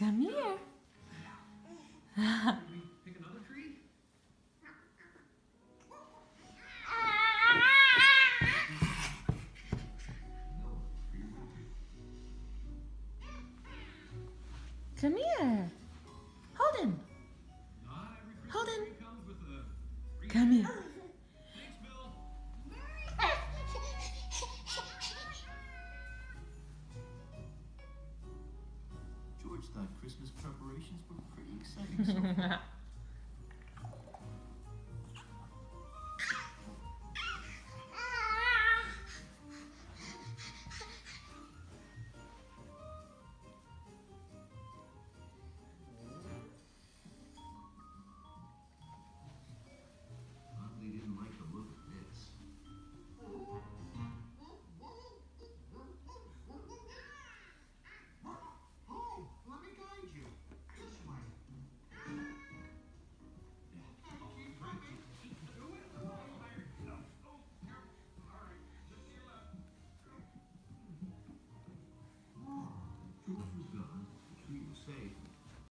Come here. Pick another tree? Come here. Holden. Hold him. tree comes with a wreath. Come here. Thought Christmas preparations were pretty exciting so far.